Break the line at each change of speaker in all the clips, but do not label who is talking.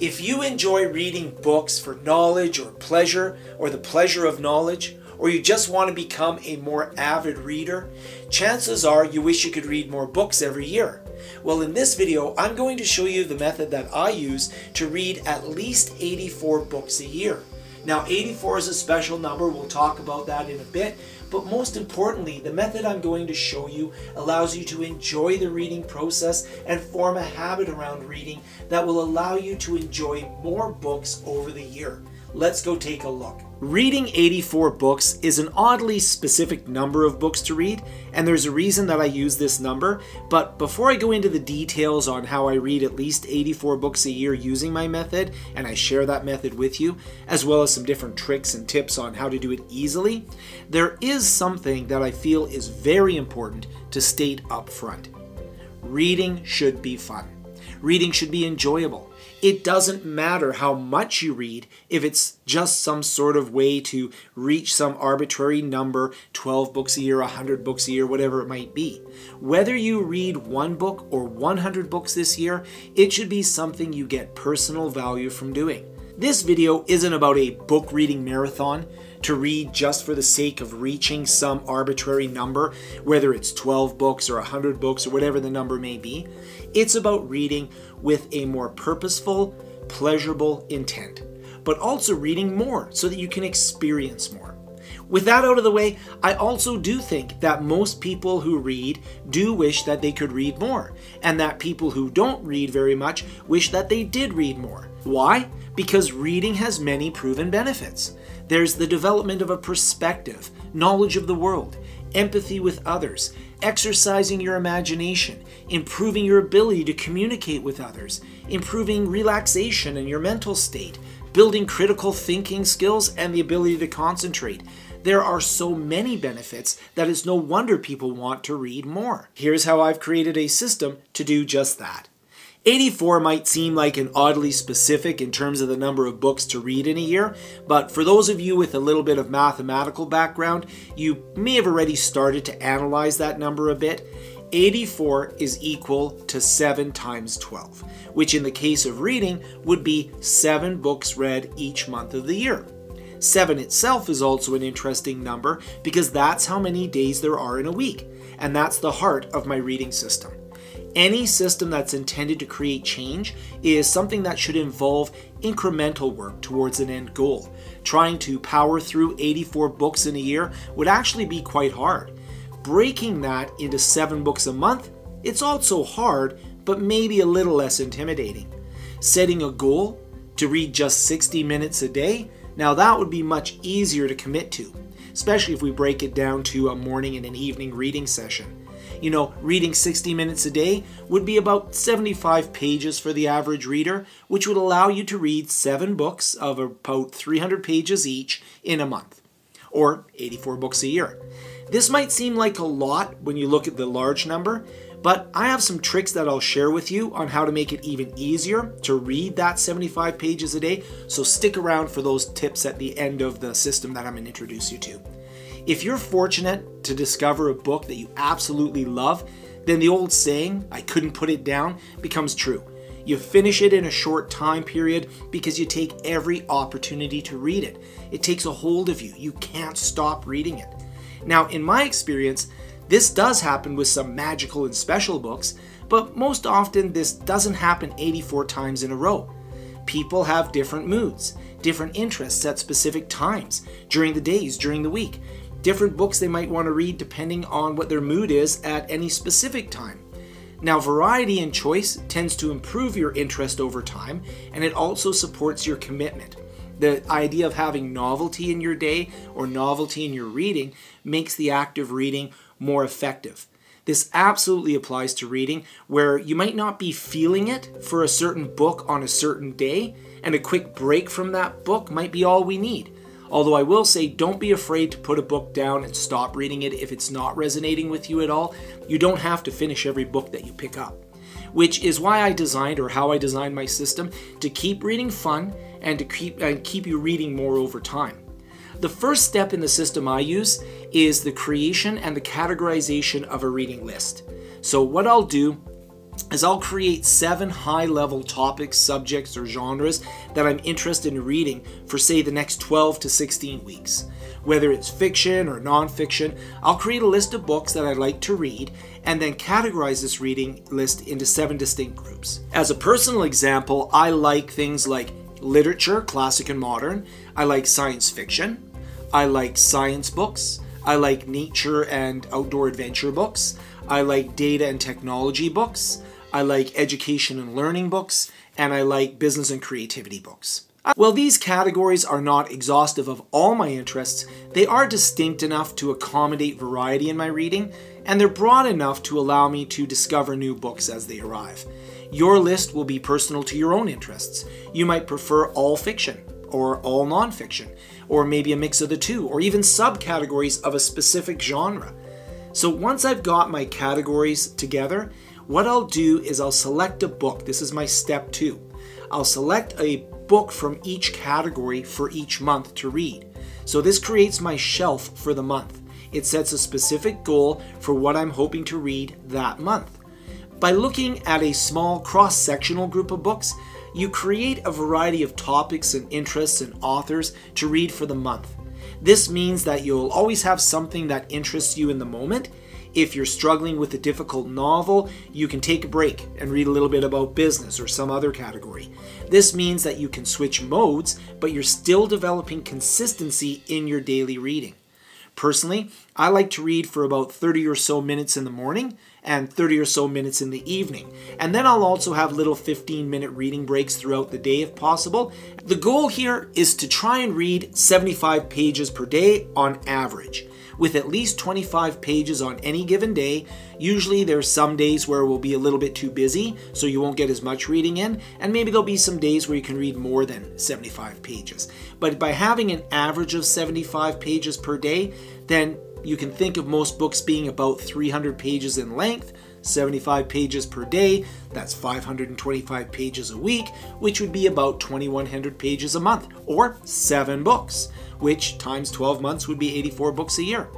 If you enjoy reading books for knowledge or pleasure, or the pleasure of knowledge, or you just want to become a more avid reader, chances are you wish you could read more books every year. Well, in this video, I'm going to show you the method that I use to read at least 84 books a year. Now, 84 is a special number, we'll talk about that in a bit, but most importantly, the method I'm going to show you allows you to enjoy the reading process and form a habit around reading that will allow you to enjoy more books over the year. Let's go take a look. Reading 84 books is an oddly specific number of books to read, and there's a reason that I use this number. But before I go into the details on how I read at least 84 books a year using my method, and I share that method with you, as well as some different tricks and tips on how to do it easily, there is something that I feel is very important to state up front. Reading should be fun. Reading should be enjoyable. It doesn't matter how much you read if it's just some sort of way to reach some arbitrary number 12 books a year, 100 books a year, whatever it might be. Whether you read one book or 100 books this year, it should be something you get personal value from doing. This video isn't about a book reading marathon to read just for the sake of reaching some arbitrary number, whether it's 12 books or 100 books or whatever the number may be. It's about reading with a more purposeful, pleasurable intent, but also reading more so that you can experience more. With that out of the way, I also do think that most people who read do wish that they could read more, and that people who don't read very much wish that they did read more. Why? Because reading has many proven benefits. There's the development of a perspective, knowledge of the world, empathy with others, exercising your imagination, improving your ability to communicate with others, improving relaxation in your mental state, building critical thinking skills, and the ability to concentrate. There are so many benefits that it's no wonder people want to read more. Here's how I've created a system to do just that. 84 might seem like an oddly specific in terms of the number of books to read in a year, but for those of you with a little bit of mathematical background, you may have already started to analyze that number a bit. 84 is equal to 7 times 12, which in the case of reading would be 7 books read each month of the year. 7 itself is also an interesting number because that's how many days there are in a week, and that's the heart of my reading system. Any system that's intended to create change is something that should involve incremental work towards an end goal. Trying to power through 84 books in a year would actually be quite hard. Breaking that into 7 books a month, it's also hard, but maybe a little less intimidating. Setting a goal to read just 60 minutes a day, now that would be much easier to commit to, especially if we break it down to a morning and an evening reading session you know, reading 60 minutes a day would be about 75 pages for the average reader, which would allow you to read seven books of about 300 pages each in a month, or 84 books a year. This might seem like a lot when you look at the large number, but I have some tricks that I'll share with you on how to make it even easier to read that 75 pages a day, so stick around for those tips at the end of the system that I'm going to introduce you to. If you're fortunate to discover a book that you absolutely love, then the old saying, I couldn't put it down, becomes true. You finish it in a short time period because you take every opportunity to read it. It takes a hold of you. You can't stop reading it. Now, in my experience, this does happen with some magical and special books, but most often this doesn't happen 84 times in a row. People have different moods, different interests at specific times, during the days, during the week different books they might want to read depending on what their mood is at any specific time. Now, variety and choice tends to improve your interest over time, and it also supports your commitment. The idea of having novelty in your day or novelty in your reading makes the act of reading more effective. This absolutely applies to reading where you might not be feeling it for a certain book on a certain day, and a quick break from that book might be all we need. Although I will say, don't be afraid to put a book down and stop reading it if it's not resonating with you at all. You don't have to finish every book that you pick up. Which is why I designed, or how I designed my system, to keep reading fun and to keep, and keep you reading more over time. The first step in the system I use is the creation and the categorization of a reading list. So, what I'll do is I'll create seven high level topics, subjects, or genres that I'm interested in reading for, say, the next 12 to 16 weeks. Whether it's fiction or nonfiction, I'll create a list of books that I'd like to read and then categorize this reading list into seven distinct groups. As a personal example, I like things like literature, classic and modern, I like science fiction, I like science books, I like nature and outdoor adventure books, I like data and technology books. I like education and learning books, and I like business and creativity books. While these categories are not exhaustive of all my interests, they are distinct enough to accommodate variety in my reading, and they're broad enough to allow me to discover new books as they arrive. Your list will be personal to your own interests. You might prefer all fiction, or all nonfiction, or maybe a mix of the two, or even subcategories of a specific genre. So once I've got my categories together, what I'll do is I'll select a book. This is my step two. I'll select a book from each category for each month to read. So this creates my shelf for the month. It sets a specific goal for what I'm hoping to read that month. By looking at a small cross sectional group of books, you create a variety of topics and interests and authors to read for the month. This means that you'll always have something that interests you in the moment. If you're struggling with a difficult novel, you can take a break and read a little bit about business or some other category. This means that you can switch modes, but you're still developing consistency in your daily reading. Personally, I like to read for about 30 or so minutes in the morning and 30 or so minutes in the evening. And then I'll also have little 15 minute reading breaks throughout the day if possible. The goal here is to try and read 75 pages per day on average with at least 25 pages on any given day. Usually there's some days where we'll be a little bit too busy, so you won't get as much reading in, and maybe there'll be some days where you can read more than 75 pages. But by having an average of 75 pages per day, then you can think of most books being about 300 pages in length, 75 pages per day, that's 525 pages a week, which would be about 2100 pages a month, or 7 books, which times 12 months would be 84 books a year.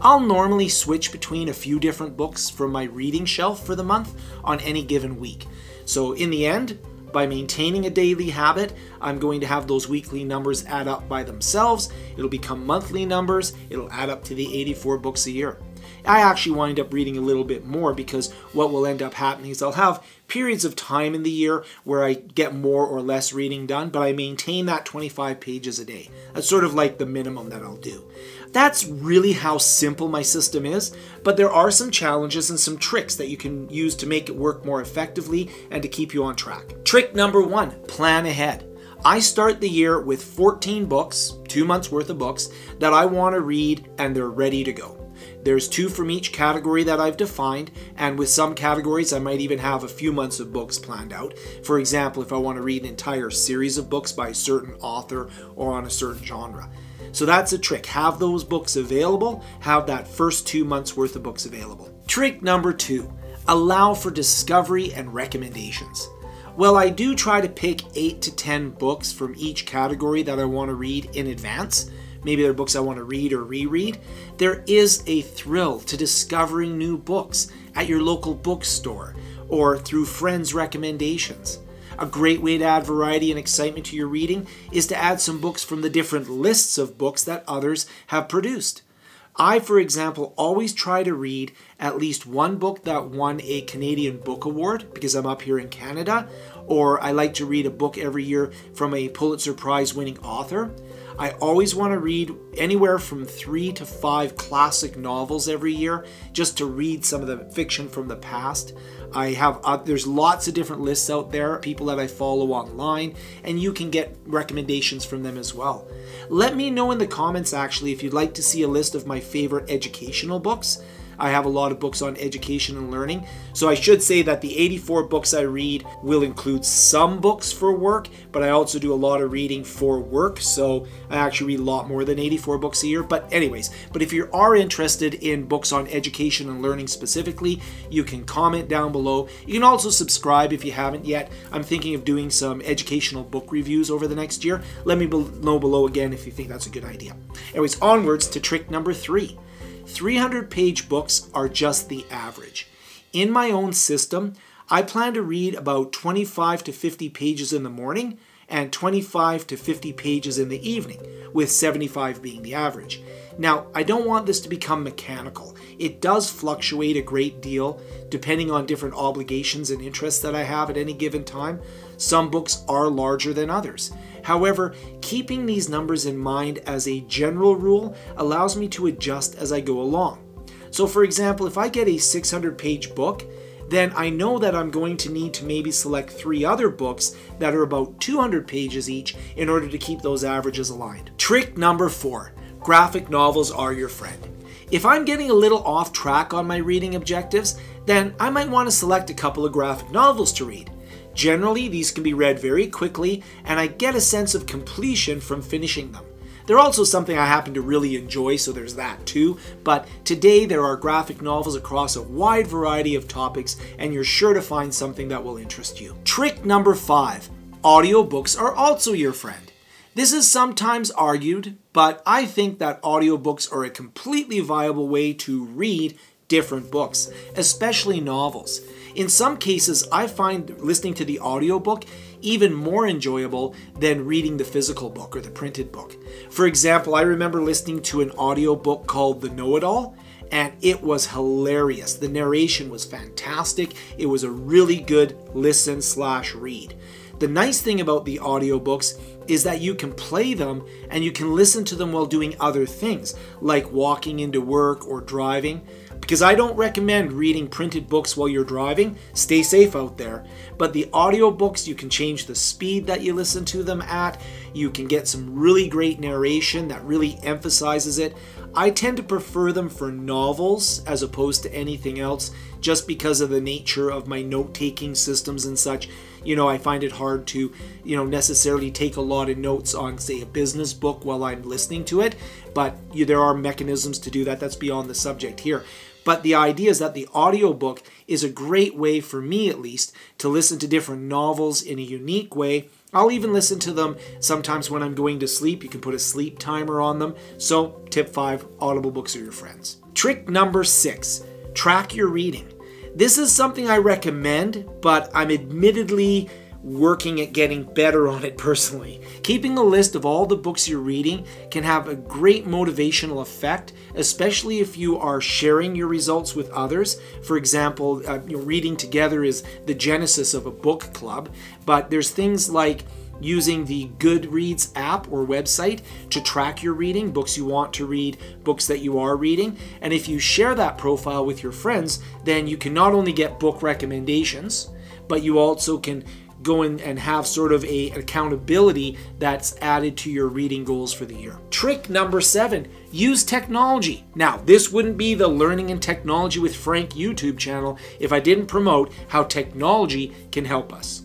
I'll normally switch between a few different books from my reading shelf for the month on any given week. So in the end, by maintaining a daily habit, I'm going to have those weekly numbers add up by themselves. It'll become monthly numbers. It'll add up to the 84 books a year. I actually wind up reading a little bit more because what will end up happening is I'll have periods of time in the year where I get more or less reading done, but I maintain that 25 pages a day. That's sort of like the minimum that I'll do. That's really how simple my system is, but there are some challenges and some tricks that you can use to make it work more effectively and to keep you on track. Trick number one plan ahead. I start the year with 14 books, two months worth of books, that I want to read and they're ready to go. There's two from each category that I've defined, and with some categories, I might even have a few months of books planned out. For example, if I want to read an entire series of books by a certain author or on a certain genre. So that's a trick. Have those books available, have that first two months worth of books available. Trick number two allow for discovery and recommendations. Well, I do try to pick 8 to 10 books from each category that I want to read in advance maybe they're books I want to read or reread, there is a thrill to discovering new books at your local bookstore or through friends' recommendations. A great way to add variety and excitement to your reading is to add some books from the different lists of books that others have produced. I, for example, always try to read at least one book that won a Canadian Book Award because I'm up here in Canada, or I like to read a book every year from a Pulitzer Prize winning author. I always want to read anywhere from three to five classic novels every year just to read some of the fiction from the past. I have uh, there's lots of different lists out there, people that I follow online, and you can get recommendations from them as well. Let me know in the comments actually if you'd like to see a list of my favorite educational books. I have a lot of books on education and learning. So I should say that the 84 books I read will include some books for work, but I also do a lot of reading for work. So I actually read a lot more than 84 books a year. But, anyways, but if you are interested in books on education and learning specifically, you can comment down below. You can also subscribe if you haven't yet. I'm thinking of doing some educational book reviews over the next year. Let me know below again if you think that's a good idea. Anyways, onwards to trick number three. 300 page books are just the average. In my own system, I plan to read about 25 to 50 pages in the morning and 25 to 50 pages in the evening, with 75 being the average. Now, I don't want this to become mechanical. It does fluctuate a great deal depending on different obligations and interests that I have at any given time. Some books are larger than others. However, keeping these numbers in mind as a general rule allows me to adjust as I go along. So, for example, if I get a 600 page book, then I know that I'm going to need to maybe select three other books that are about 200 pages each in order to keep those averages aligned. Trick number four graphic novels are your friend. If I'm getting a little off track on my reading objectives, then I might want to select a couple of graphic novels to read. Generally, these can be read very quickly, and I get a sense of completion from finishing them. They're also something I happen to really enjoy, so there's that too. But today there are graphic novels across a wide variety of topics, and you're sure to find something that will interest you. Trick number five audiobooks are also your friend. This is sometimes argued, but I think that audiobooks are a completely viable way to read different books, especially novels. In some cases, I find listening to the audiobook even more enjoyable than reading the physical book or the printed book. For example, I remember listening to an audiobook called The Know It All, and it was hilarious. The narration was fantastic. It was a really good listen slash read. The nice thing about the audiobooks is that you can play them and you can listen to them while doing other things, like walking into work or driving because I don't recommend reading printed books while you're driving. Stay safe out there. But the audiobooks, you can change the speed that you listen to them at. You can get some really great narration that really emphasizes it. I tend to prefer them for novels as opposed to anything else just because of the nature of my note taking systems and such. You know, I find it hard to, you know, necessarily take a lot of notes on, say, a business book while I'm listening to it, but you, there are mechanisms to do that. That's beyond the subject here. But the idea is that the audiobook is a great way, for me at least, to listen to different novels in a unique way. I'll even listen to them sometimes when I'm going to sleep. You can put a sleep timer on them. So, tip five Audible books are your friends. Trick number six track your reading. This is something I recommend, but I'm admittedly working at getting better on it personally. Keeping a list of all the books you're reading can have a great motivational effect, especially if you are sharing your results with others. For example, uh, you reading together is the genesis of a book club, but there's things like using the Goodreads app or website to track your reading, books you want to read, books that you are reading. And if you share that profile with your friends, then you can not only get book recommendations, but you also can go in and have sort of a accountability that's added to your reading goals for the year. Trick number seven, use technology. Now, this wouldn't be the Learning and Technology with Frank YouTube channel if I didn't promote how technology can help us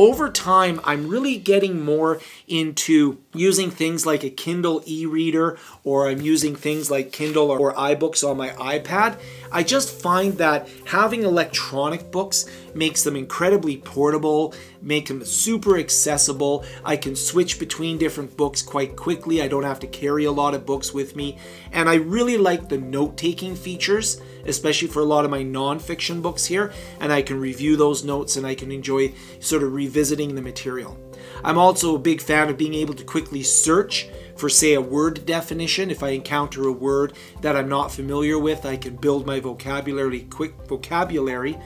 over time, I'm really getting more into using things like a Kindle e reader or I'm using things like Kindle or iBooks on my iPad. I just find that having electronic books makes them incredibly portable, make them super accessible. I can switch between different books quite quickly. I don't have to carry a lot of books with me. And I really like the note taking features, especially for a lot of my nonfiction books here. And I can review those notes and I can enjoy sort of revisiting the material. I'm also a big fan of being able to quickly search for, say, a word definition. If I encounter a word that I'm not familiar with, I can build my vocabulary quick vocabulary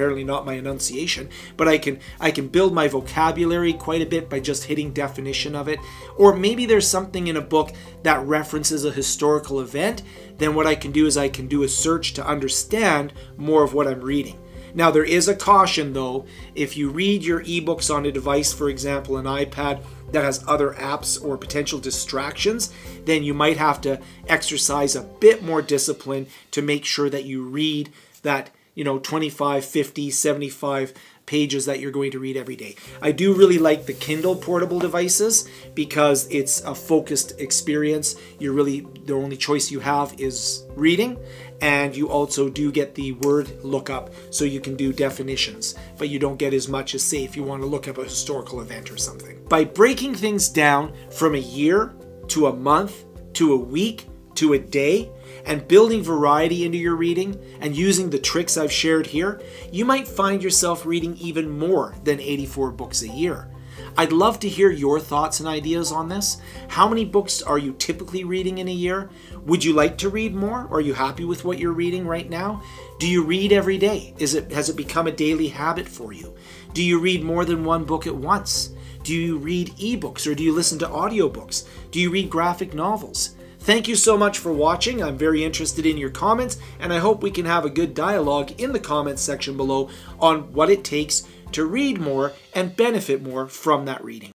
apparently not my enunciation but i can i can build my vocabulary quite a bit by just hitting definition of it or maybe there's something in a book that references a historical event then what i can do is i can do a search to understand more of what i'm reading now, there is a caution though. If you read your ebooks on a device, for example, an iPad that has other apps or potential distractions, then you might have to exercise a bit more discipline to make sure that you read that, you know, 25, 50, 75 pages that you're going to read every day. I do really like the Kindle portable devices because it's a focused experience. You're really, the only choice you have is reading and you also do get the word lookup so you can do definitions but you don't get as much as say if you want to look up a historical event or something by breaking things down from a year to a month to a week to a day and building variety into your reading and using the tricks I've shared here, you might find yourself reading even more than 84 books a year. I'd love to hear your thoughts and ideas on this. How many books are you typically reading in a year? Would you like to read more? Are you happy with what you're reading right now? Do you read every day? Is it has it become a daily habit for you? Do you read more than one book at once? Do you read ebooks or do you listen to audiobooks? Do you read graphic novels? Thank you so much for watching. I'm very interested in your comments, and I hope we can have a good dialogue in the comments section below on what it takes to read more and benefit more from that reading.